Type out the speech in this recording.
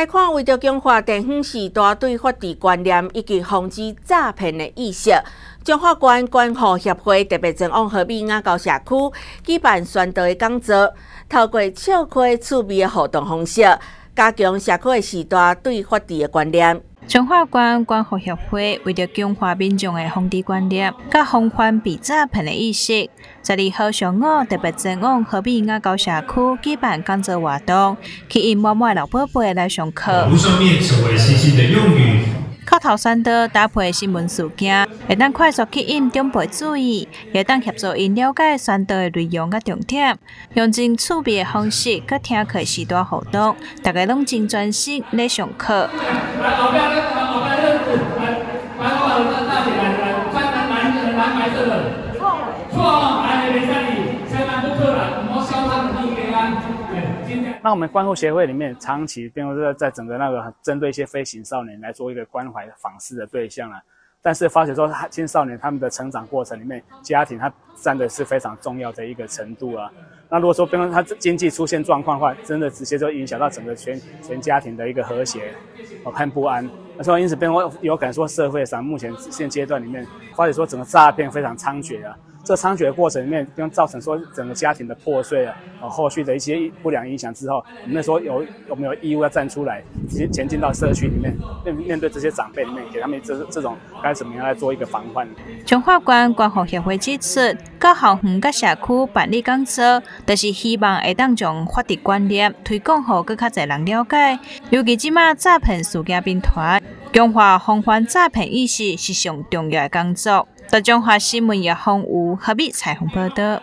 来看，为着强化地方时代对法治观念以及防止诈骗的意识，中华关关护协会特别前往河滨亚高社区举办宣导的讲座，透过笑开趣味的互动方式，加强社区的时代对法治的观念。中华关关护协会为了强化民众的防治观念，甲防范被诈骗的意识，十二号上午特别前往河滨雅高社区举办讲座活动，吸引妈妈老宝贝来上课。口头宣导搭配新闻事件，会当快速吸引长辈注意，也当协助因了解宣导的内容甲重点，用真趣味的方式甲听课时段互动，大家拢真专心在上课。那我们关护协会里面，长期并不是在整个那个针对一些飞行少年来做一个关怀访视的对象了。但是发觉说，青少年他们的成长过程里面，家庭它占的是非常重要的一个程度啊。那如果说，比如他经济出现状况的话，真的直接就影响到整个全全家庭的一个和谐，哦，很不安。那所以因此，变我有感说，社会上目前现阶段里面，发觉说整个诈骗非常猖獗啊。这猖獗的过程里面，将造成说整个家庭的破碎啊，呃，后续的一些不良影响之后，我们那时候有有没有义务要站出来，直接前进到社区里面，面面对这些长辈里面，给他们这这种该怎么样来做一个防范？中华关关护协会指出，各校园、各社区办理讲座，都是希望会当将法律观念推广好，更较侪人了解。尤其即马诈骗事件频传，强化防范诈骗意识是上重要的工作。大中华新闻也风有何必彩虹报道。